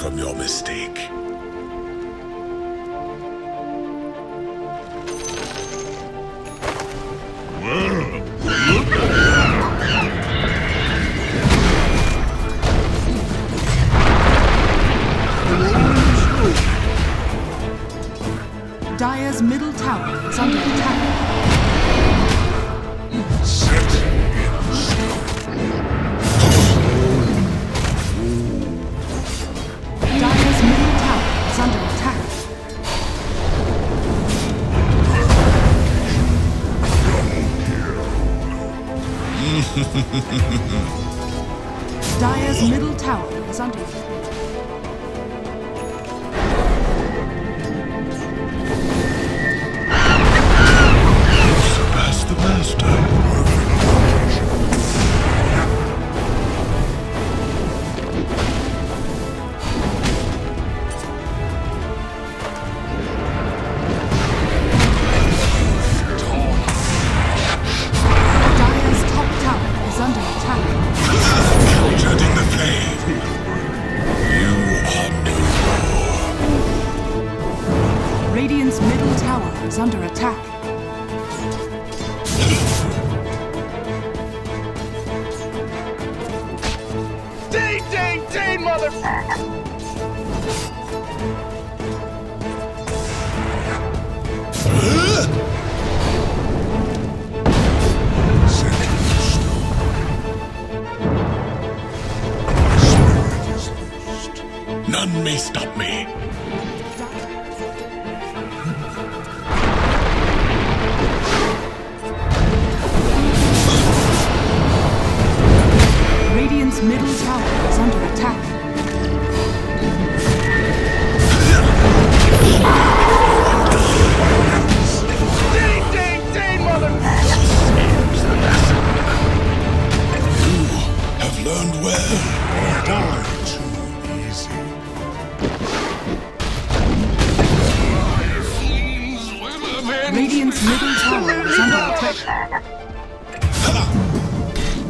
from your mistake. Dire's middle tower is under attack. Dire's middle tower is under Radiant's middle tower is under attack. learned well too easy. Radiant's middle tower is under attack.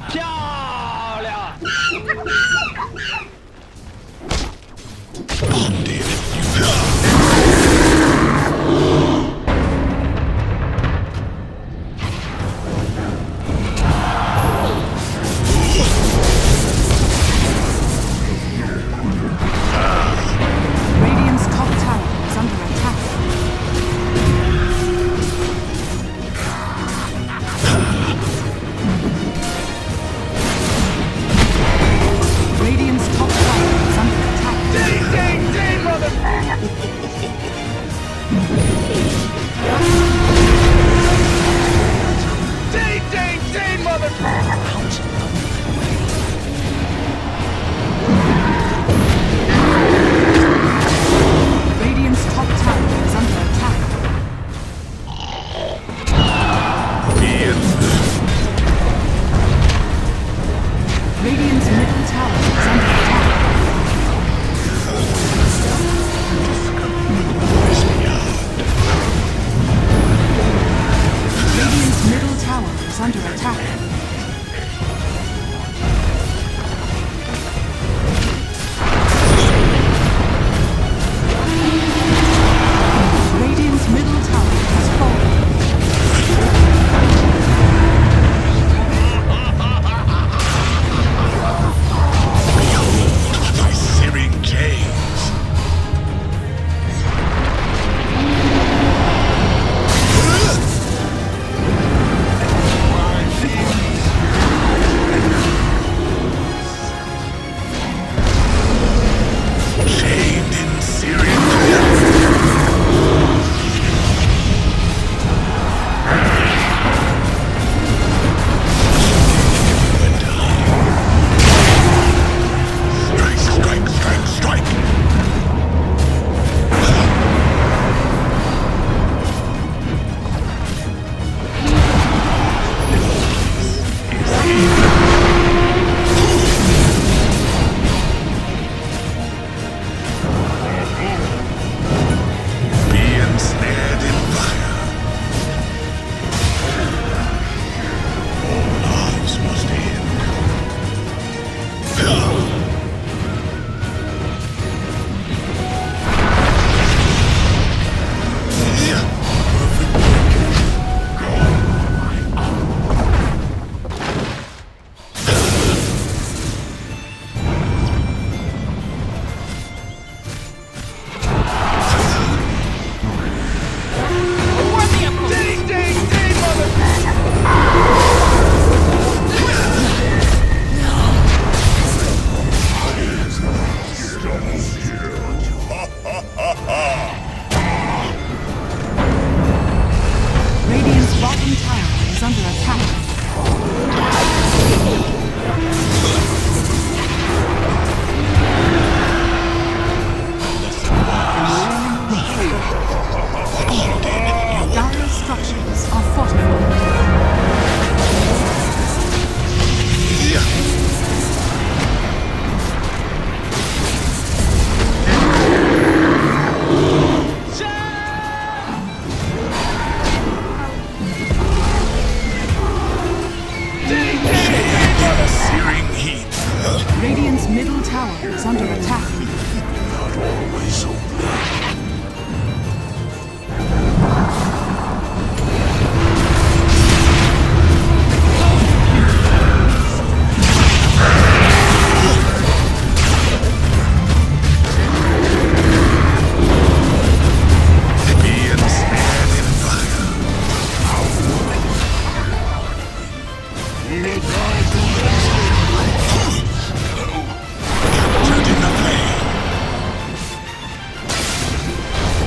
漂亮。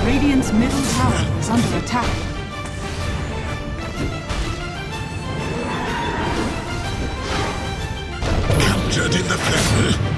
Radiant's middle tower is under attack. Captured in the fender.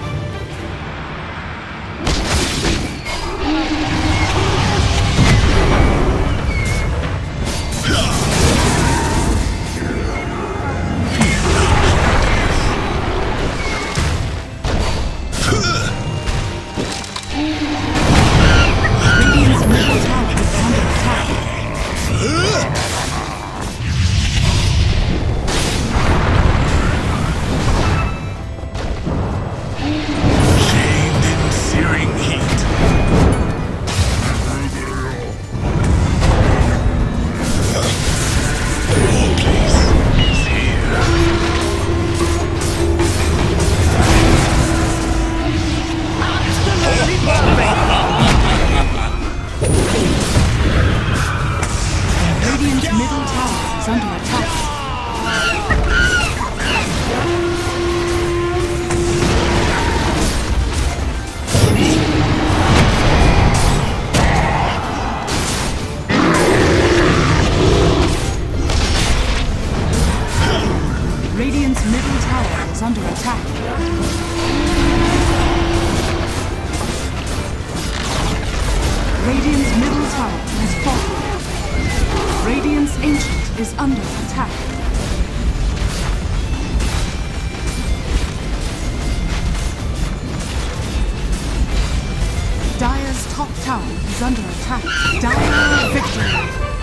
Diana victory!